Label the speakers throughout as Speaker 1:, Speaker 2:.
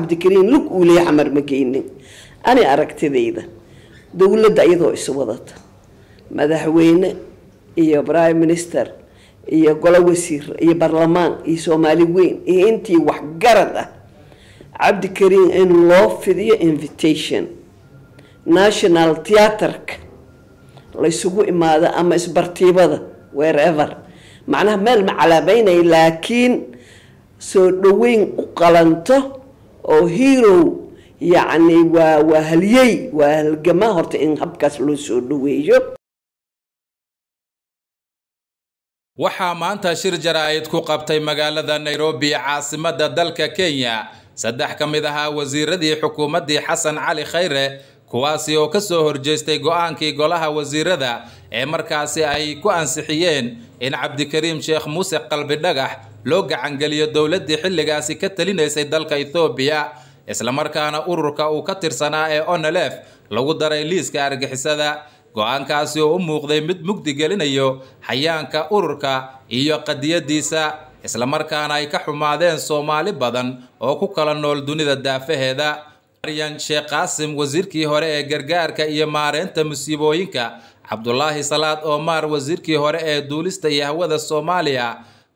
Speaker 1: cabdikariin lug uu leeya xamar ma geynin. Ani aragtidayda dowladda iyadoo isu wadata madaxweyne iyo prime minister iyo golo wasiir iyo barlamaan iyo soomaali weyn iyo intii waxgarad ah. Cabdikariin in loo fidiyo invitation national theatreka laysugu imaado ama isbartiibada wherever. Macnaha meel ma calaameynaya laakiin soo dhaweyn u qalanto oo hero yacni waa waa halyey waa halgamaa horta in habkaas loo soo dhaweeyo
Speaker 2: waxaa maanta shir jaraa'id ku qabtay magaalada nairobi caasimadda dalka kenya. Saddex ka mid ahaa wasiiradii xukuumaddii xasan cali khayre kuwaasi oo ka soo horjeestay go'aankii golaha wasiirada ee markaasi ay ku ansixiyeen in cabdikariim sheekh muuse qalbi dhagax loo gacangeliyo dowladdii xilligaasi ka talinaysay dalka ethoobiya islamarkaana ururka uu ka tirsanaa ee onelef lagu daray liiska argixisada. Go'aankaasi oo u muuqday mid mugdi gelinayo xayaanka ururka iyo qadiyadiisa islamarkaana ay ka xumaadeen soomaali badan oo ku kala nool dunida daafaheeda maryan sheekh qaasim wasiirkii hore ee gargaarka iyo maareynta musiibooyinka cabdulaahi salaad oomar wasiirkii hore ee duulista iyo hawada soomaaliya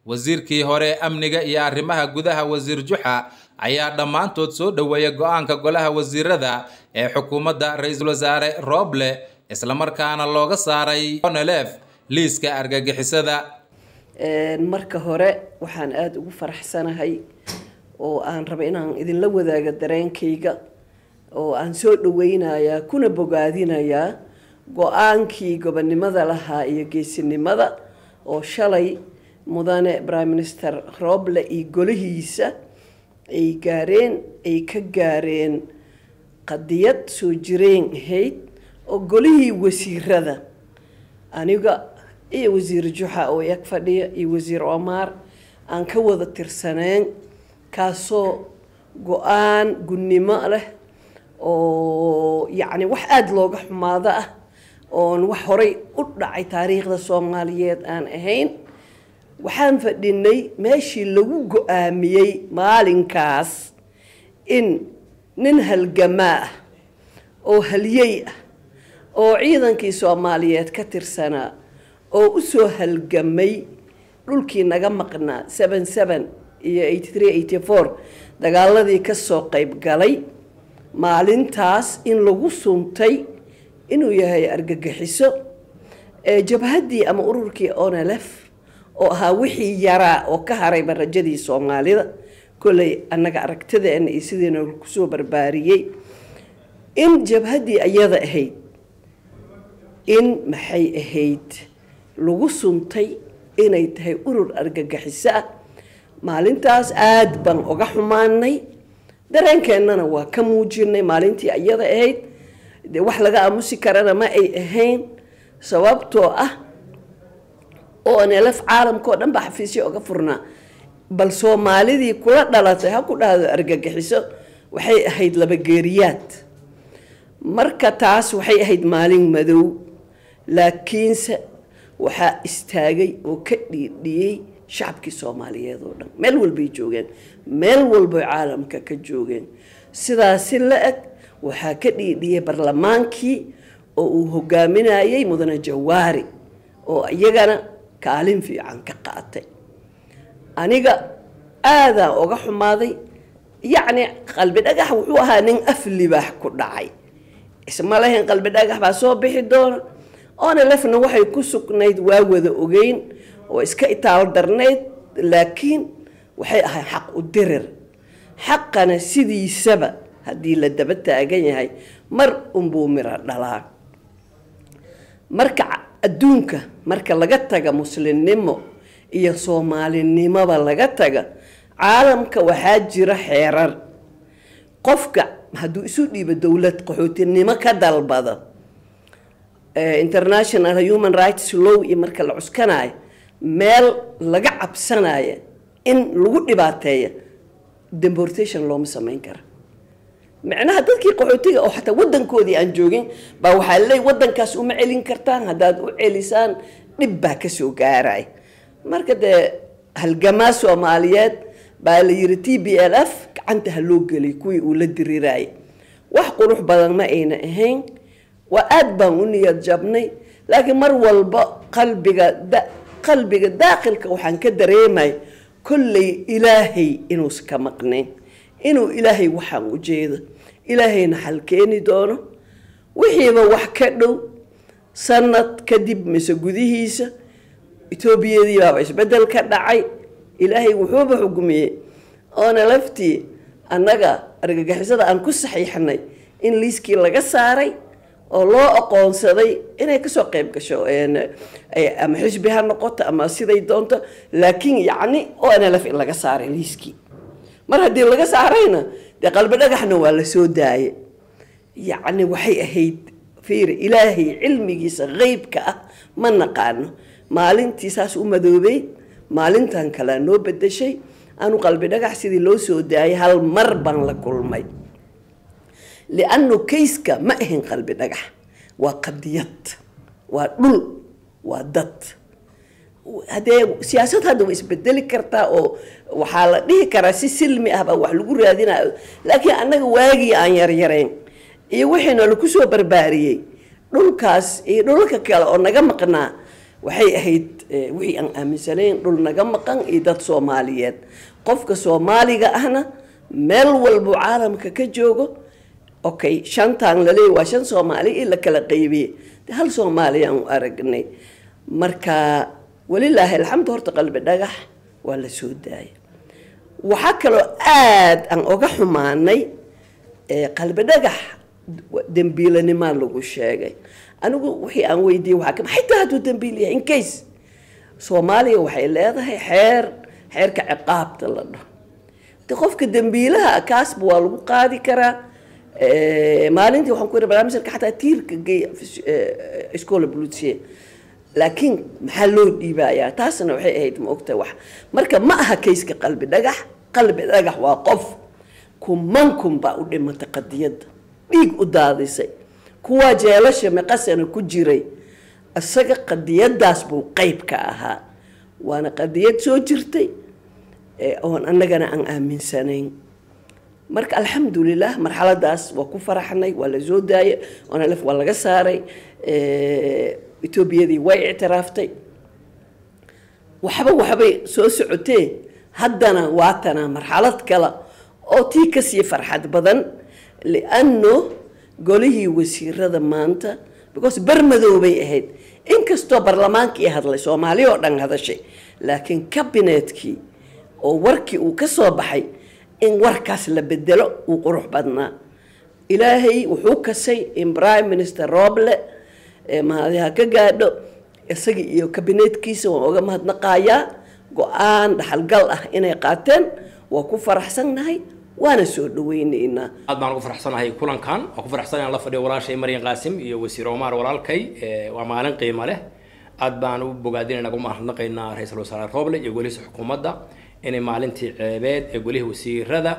Speaker 2: wasiirkii hore amniga iyo arrimaha gudaha wasiir juxa ayaa dhammaantood soo dhoweeyay go'aanka golaha wasiirada ee xukuumadda ra'iisul wasaare roble islamarkaana looga saaray onelef liiska argagixisada.
Speaker 1: Marka hore waxaan aada ugu faraxsanahay oo aan raba inaan idinla wadaago dareenkayga oo aan soo dhaweynayaa kuna bogaadinayaa go'aankii gobonnimada lahaa iyo geesinimada oo shalay mudane prime minister roble iyo golihiisa ay gaareen ay ka gaareen qadiyad soo jireen ahayd oo golihii wasiirada. Aniga iyo wasiir juxa oo ag fadhiya iyo wasiir omar aan ka wada tirsaneen kaasoo go'aan gunnimo leh oo yacni wax aada looga xumaado ah oon wax horay u dhacay taariikhda soomaaliyeed aan ahayn waxaan fadhinay meeshii lagu go'aamiyey maalinkaas in nin halgamaa ah oo halyey ah oo ciidankii soomaaliyeed ka tirsanaa oo u soo halgamay dhulkii naga maqnaa seven seven iyo eighty three eighty four dagaaladii ka soo qeyb galay maalintaas in lagu suntay inuu yahay argagixiso ee jabhaddii ama ururkii onelef oo ahaa wixii yaraa oo ka harayba rajadii soomaalida. Kolley annaga aragtideena iyo sidiina ku soo barbaariyey. In jabhaddii iyada ahayd in maxay ahayd lagu suntay inay tahay urur argagixiso ah. Maalintaas aada baan uga xumaanay dareenkeennana waa ka muujinay maalintii iyada ahayd. Dee wax laga aamusi karana ma ay ahayn. Sababtoo ah oo nelaf caalamkao dhan baa xafiisya oga furnaa. Bal soomaalidii kula dhalatay ha ku dhahdo argagixiso waxay ahayd labageeriyaad marka taas waxay ahayd maalin madow laakiinse waxaa istaagay oo ka dhiidhiyey shacabkii soomaaliyeed oo dhan. Meel walbay joogeen meel walbay caalamka ka joogeen. Sidaasi la eg waxaa ka dhiidhiyey barlamaankii oo uu hogaaminayay mudane jawaari oo iyagana kaalin fiican ka qaatay. Aniga aadaan uga xumaaday yacni qalbi dhagax wuxuu ahaa nin af libaax ku dhacay. Isma lahayn qalbi baa soo bixi doona. Oona lefna waxay ku sugnayd waa wada ogeyn oo iska itaal darnayd laakiin waxay ahayd xaq u dirir. Xaqana sidiisaba haddii la daba taagan yahay mar unbuu miro dhalaa. Marka adduunka marka laga taga muslimnimo iyo soomaalinimoba laga taga caalamka waxaa jira xeerar. Qofka hadduu isu dhiibo dowlad qaxootinimo ka dalbado international human rights law iyo marka la cuskanayo meel laga cabsanayo in lagu dhibaateeyo deportation looma sameyn kara micnaha dadkii qaxootiga oo xataa wadankoodii aan joogin baa waxaa leey wadankaas uma celin kartaan haddaad u celisaan dhib baa ka soo gaaraya marka dee halgamaa soomaaliyeed baa la yiri t b l f gacanta ha loo geliy kuwii uu la diriraayay wax qurux badan ma ayna ahayn waa aada baan u niyad jabnay laakiin mar walba qalbiga qalbiga daaqilka waxaan ka dareemay kolley ilaahay inuusa ka maqnayn inuu ilaahay waxaan u jeedo ilaahayna xal keeni doono. Wixiiba wax ka dhow sanad kadib mise gudihiisa etoobiyadii baaba isbeddel ka dhacay. Ilaahay wuxuuba xugmiyey oona laftii annaga argagixisada aan ku saxiixnay in liiskii laga saaray oo loo aqoonsaday inay ka soo qayb gasho ama xisbi ha noqoto ama siday doonto laakiin yacni onlf in laga saaray liiskii. Mar haddii laga saarayna dee qalbi dhagaxna waa la soo daaye yacni waxay ahayd fiiri ilaahay cilmigiisa qeybka ah ma naqaano. Maalintii saas u madoobay maalintan kalea noo bedeshay anu qalbi dhagax sidii loo soo daayay hal mar baan la kulmay. Liannu kayska ma ahin qalbi dhagax. Waa qadiyad waa dhul waa dad haddee siyaasad hadda way isbedeli kartaa oo waxaa la dhihi karaa si silmi ah baa wax lagu raadinayo laakiin annaga waagii aan yaryarayn iyo wixiina laku soo barbaariyey dhulkaas iyo dhulalka kale oo naga maqnaa waxay ahayd wixii aan aaminsanayn dhul naga maqan iyo dad soomaaliyeed. Qofka soomaaliga ahna meel walbuu caalamka ka joogo okay shantaan laleey waa shan soomaali in la kala qaybiyey hal soomaaliyaan u aragnay. Marka walilaahi alxamdu horta qalbi dhagax waa la soo daayay. Waxaa kaloo aada aan oga xumaanay qalbi dhagax dembiilanimaa lagu sheegay. Anigu wixii aan weydiiyey waxaa kama xitaa hadduu dembiil yahay in case soomaaliya waxay leedahay xeer xeerka ciqaabta la dhaho. De qofka dembiilaha kaasba waa lagu qaadi karaa maalintii waxaan ku yidhi barnaamijka xataa tiirka gey iskoola buluusiye laakiin maxaa loo dhiibayaa? Taasna waxay ahayd ma ogtahay wax. Marka ma aha kayska qalbi dhagax qalbi dhagax waa qof. Kuman kun baa u dhimatay qadiyadda dhiig u daadisay. Kuwaa jeelasha meqasana ku jiray. Isaga qadiyadaas buu qeyb ka ahaa. Waana qadiyad soo jirtay oon annagana aan aaminsanayn. Marka alxamdulilah marxaladaas waa ku faraxnay waa la soo daayay onalf waa laga saaray etoobiyadii way ictiraaftay waxba waxbay soo socotee haddana waatana marxalad kale oo tii ka sii farxad badan lianno golihii wasiirada maanta because bermadow bay ahayd. Inkastoo barlamaankii hadlay soomaali oo dhan hadashay laakiin kabinetkii oo warkii uu ka soo baxay in warkaas la bedelo uu qurux badnaa. Ilaahay wuxuu kasay in prime minister roble mahadiha ka gaadho. Isaga iyo kabinetkiisa waan oga mahadnaqayaa. Go'aan dhaxalgal ah inay qaateen. Waa ku faraxsannahay waana soo dhaweyneynaa.
Speaker 3: Aad baan ugu faraxsanahay kulankan. Waa ku faraxsanahay la fadhiyo walaashay maryan qaasim iyo wasiir omar walaalkay waa maalin qiimo leh. Aad baan u bogaadinayna ugu mahadnaqaynaa ra'iisul wasaare roble iyo golihiisa xukuumadda. Inay maalintii ceebeed ee golihii wasiirada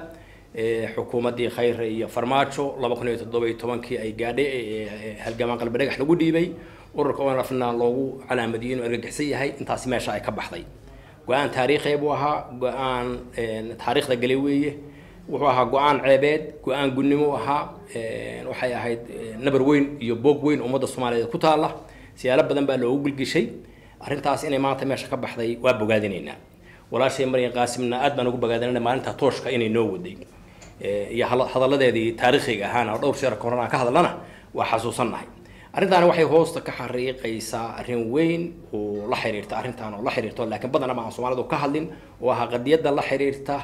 Speaker 3: xukuumaddii khayre iyo farmaajo laba ay gaadhay halgamaan qalbi lagu dhiibay. Ururka onrafna loogu calaamadiyey inuu argagixsan yahay intaasi meesha ay ka baxday. Go'aan taariikhi buu ahaa go'aan taariikhda galay weeye. Wuxuu ahaa go'aan ceebeed go'aan gunnimo ahaa waxay ahayd nabar weyn iyo boog weyn ummadda soomaaliyeed ku taalla. Siyaalo badan baa loogu gilgishay arrintaas inay maanta meesha ka baxday waa bogaadinaynaa walaashay maryan qaasimna aad baan ugu bogaadinayna maalinta tooshka inay noo waday iyo hadalladeedii taariikhiga ahaana dhowr sheer aan ka hadalana waa xasuusannahay arrintaani waxay hoosta ka xariiqaysaa arrin weyn oo la xiriirta arrintan oo la xiriirto laakiin badanama aan soomaalidu ka hadlin oo ahaa qadiyadda la xiriirta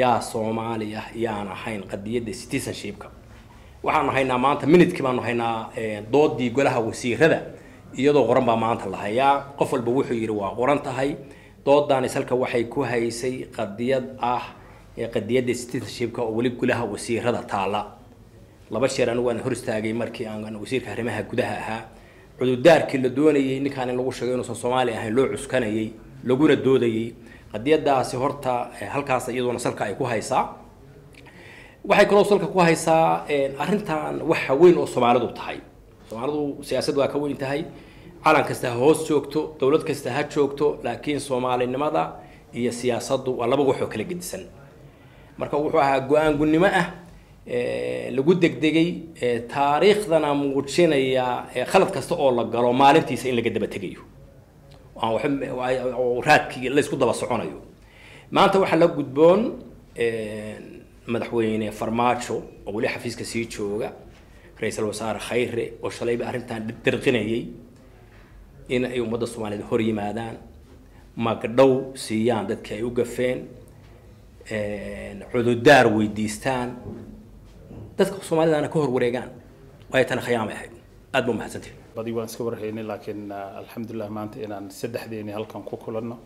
Speaker 3: yaa soomaaliya yaan ahayn qadiyadda citizenshipka. Waxaanu haynaa maanta minidkii baanu haynaa doodii golaha wasiirada iyadoo qoran baa maanta la hayaa. Qof walba wuxuu yidhi waa qoran tahay. Doodaani salka waxay ku haysay qadiyad ah qadiyadda citizenshipka oo weli golaha wasiirada taala laba jeer anigu waan hor markii aan wasiirka arrimaha gudaha ahaa. Cududaarkii la doonayay ninkaan in lagu sheego inuusan soomaali ahayn loo cuskanayay laguna doodayay. Qadiyadaasi horta halkaas iyadoona salka ay ku haysaa waxay kaloo salka ku haysaa arrintan waxa weyn oo soomaalidu tahay. Soomaalidu siyaasad waa ka weyn tahay. Calan kasta ha hoos joogto dowlad kasta ha joogto laakiin soomaalinimada iyo siyaasaddu waa laba waxoo kala gedisan marka wuxuu ahaa go'aangunimo ah lagu degdegay taariikhdana muujinaya khalad kasta oo la galo maalintiisa in laga daba tegayo. Raadkii la daba soconayo. Maanta waxaa la gudboon madaxweyne farmaajo oo weli xafiiska sii jooga ra'iisul wasaare khayre oo shalayba arrintan dirqinayay in ay ummadda soomaaliyeed hor yimaadaan. Magdhow siiyaan dadkii ay u gafeen cududaar weydiistaan dadka soomaalidana ka hor wareegaan waayo tana khiyaamay ahayd. Aad ba umahadsantihin
Speaker 4: badi waan iska warhaynay laakiin alxamdulilah maanta inaan saddexdeeni halkan ku kulanno.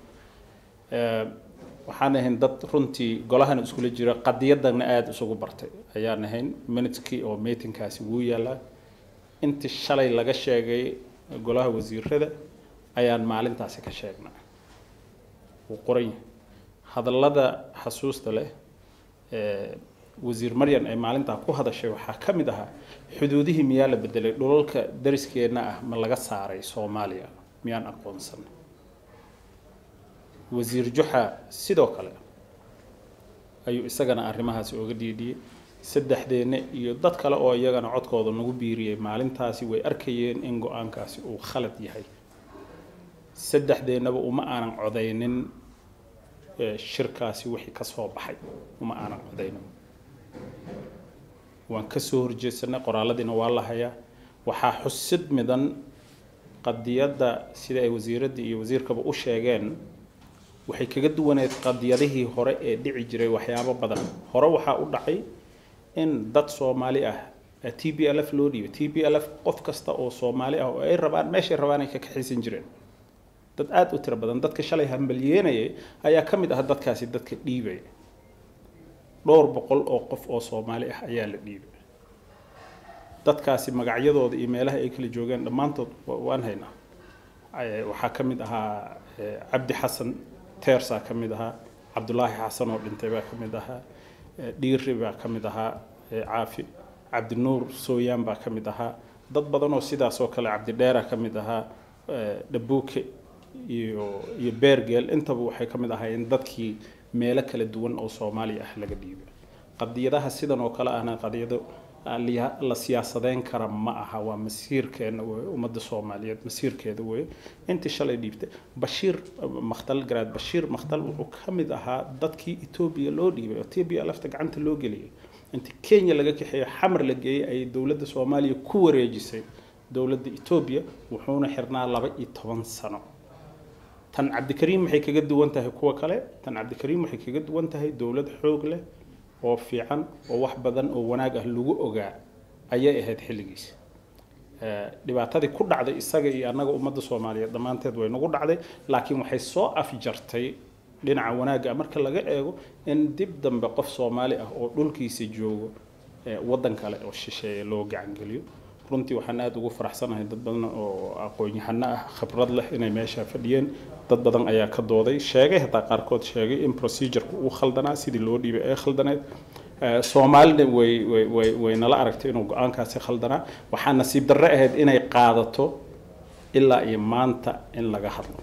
Speaker 4: Waxaan ahayn dad runtii golahan iskula jira qadiyadana aada isugu bartay. Ayaan ahayn minuteskii oo meetingkaasi wuu yaalaa intii shalay laga sheegay golaha wasiirada ayaan maalintaasi ka sheegnaa wuu qoran yahay hadallada xasuusta leh wasiir maryan ay maalintaa ku hadashay waxaa ka mid ahaa xuduudihii miyaa la bedelay dhulalka dariskeenna ah ma laga saaray soomaaliya? Miyaan aqoonsan. Wasiir juxa sidoo kale ayuu isagana arrimahaasi oga dhiidhiyey saddexdeenne iyo dad kale oo iyagana codkooda nagu biiriyey maalintaasi way arkayeen in go'aankaasi uu khalad yahay. Saddexdeennaba uma aanan codaynin shirkaasi wixii ka soo baxay uma aanan codaynin. Waan ka soo horjeedsanay qoraaladiina waa la hayaa. Waxaa xusid midan qadiyadda sida ay wasiiraddii iyo wasiirkaba u sheegeen waxay kaga duwaneed qadiyadihii hore ee dhici jiray waxyaabo badan. Hore waxaa u dhacay in dad soomaali ah t b l f loo dhiibay. T b l f qof kasta oo soomaali ah oo ay rabaan meeshay rabaan ay ka kaxaysan jireen dad aada u tiro badan dadka shalay hambalyeenayay ayaa ka mid ah dadkaasi dadka dhiibaya dhowr boqol oo qof oo soomaali ah ayaa la dhiibay. Dadkaasi magacyadooda iyo meelaha ay kala joogeen dhammaantood waan haynaa. Waxaa ka mid ahaa cabdi xasan teersaa ka mid ahaa cabdulaahi xasan oo dhintay baa ka mid ahaa dhiiri baa ka mid ahaa caafi cabdinuur sooyaan baa ka mid ahaa dad badan oo sidaas oo kale cabdidheera ka mid ahaa dhabuuke iyo iyo beergeel intaba waxay ka mid ahaayeen dadkii meelo kala duwan oo soomaaliya ah laga dhiibay. Qadiyadaha sidan oo kale ahna qadiyado la siyaasadeyn kara ma aha. Waa masiirkeena wey ummadda soomaaliyeed masiirkeeda wey intii shalay dhiibtay bashiir makhtal garaad bashiir makhtal wuxuu ka mid ahaa dadkii etoobiya loo dhiibay oo etoobiya lafta gacanta loo geliyay. Intii kenya laga kaxeeyo xamar la geeyey ayay dowladda soomaaliya ku wareejisay dowladda etoobiya wuxuuna xirnaa laba iyo toban sano tan cabdikariim waxay kaga duwan tahay kuwa kale. Tan cabdikariim waxay kaga duwan tahay dowlad xoog leh oo fiican oo wax badan oo wanaag ah lagu ogaa ayay ahayd xilligiisa dhibaatadii ku dhacday isaga iyo annaga ummadda soomaaliyeed dhammaanteed way nagu dhacday laakiin waxay soo afjartay dhinaca wanaagga. Marka laga eego in dib dambe qof soomaali ah oo dhulkiisa joogo waddan kale oo shisheeye loo gacangeliyo runtii waxaan aada ugu faraxsanahay dad badan oo aqoon-yahano ah khibrad leh inay meesha fadhiyeen. Dad badan ayaa ka dooday sheegay hataa qaarkood sheegay in procedureka uu khaldanaa sidii loo dhiibay ee khaldaneed. Soomaalina way nala aragtay inuu go'aankaasi khaldanaa. Waxaa nasiib darre ahayd inay qaadato ilaa iyo maanta in laga hadlo.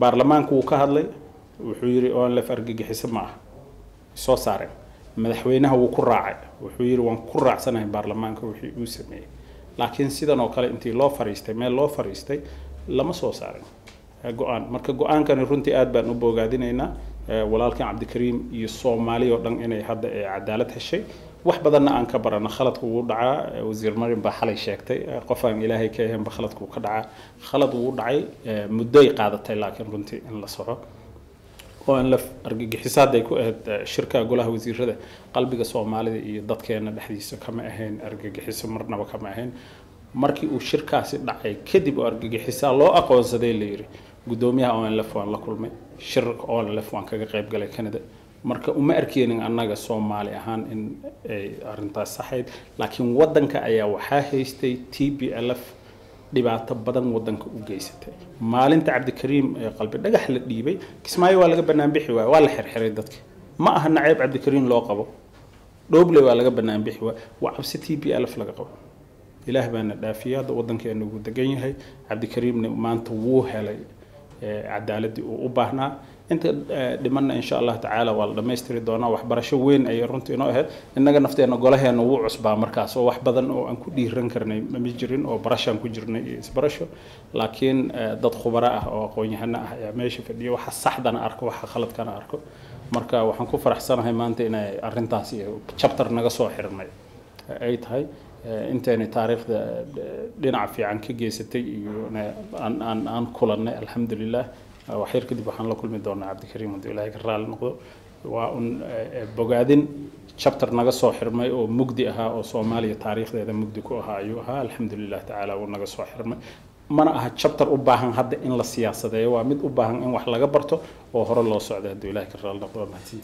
Speaker 4: Baarlamaanku wuu ka hadlay. Wuxuu yidhi oon lef argagixiso ma aha. Soo saareen madaxweynaha wuu ku raacay. Wuxuu yidhi waan ku raacsanahay baarlamaanka wixii uu sameeyey. Laakiin sidan oo kale intii loo fariistay meel loo fariistay lama soo saarin. Go'aan. Marka go'aankani runtii aad baan u boogaadinaynaa walaalkan cabdikariim iyo soomaali oo dhan inay hadda cadaalad heshay. Wax badanna aan ka barano khaladku wuu dhacaa. Wasiir marin baa xalay sheegtay qof aan ilaahay ka ahaynba khaladku ka dhacaa. Khalad wuu dhacay muddoy qaadatay laakiin runtii in la soco oo in argagixisaad ay ku ahayd shirka golaha wasiirada qalbiga soomaalida iyo dadkeena dhexdiisa kama ahayn argagixiso marnaba kama ahayn. Markii uu shirkaasi dhacay kadib oo argagixisaa loo aqoonsaday la yidhi guddoomiyaha onlf waan la kulmay shirka onlf waan kaga qayb galay canada marka uma arkeenin annaga soomaali ahaan in ay arrintaas saxayd laakiin waddanka ayaa waxaa haystay t b l f dhibaato badan waddanka u geysatay. Maalinta cabdikariim ee qalbi dhagax la dhiibay kismaayo waa laga banaanbixi waaya waa la xirxiray dadka. Ma aha naceeb cabdikariim loo qabo. Dhooble waa laga banaanbixi waaya waa cabsi t b l f laga qabo. Ilaah baana dhaafiyay hadda waddankeena wuu degan yahay cabdikariimna maanta wuu helay cadaaladii uu u baahnaa inta dhimanna insha allah tacaala waa la dhammaystiri doonaa waxbarasho weyn ayay runtii inoo ahayd. Innaga nafteena golaheena wuu cusbaa markaas oo wax badan oo aan ku dhiiran karnay ma jirin oo barashaan ku jirnay iyo isbarasho. Laakiin dad khubaro ah oo aqoon-yahano ah ayaa meesha fadhiya. Waxa saxdana arko waxa khaladkana arko. Marka waxaan ku faraxsanahay maanta inay arrintaas iyo chapter naga soo xirnay. Ay tahay inteena taariikhda dhinaca fiican ka geysatay iyo aan kulannay alxamdulilah waxyar kadib waxaan la kulmi doonaa cabdikariim hadduu ilaahay ka raali noqdo. Waa un bogaadin chapter naga soo xirmay oo mugdi ahaa oo soomaaliya taariikhdeeda mugdi ku ahaa ayuu ahaa. Alxamdulilah tacaala wuu naga soo xirmay. Mana aha chapter u baahan hadda in la siyaasadeeyo. Waa mid u baahan in wax laga barto oo hore loo socda hadduu ilaahay ka raali noqdo. Mahadsantii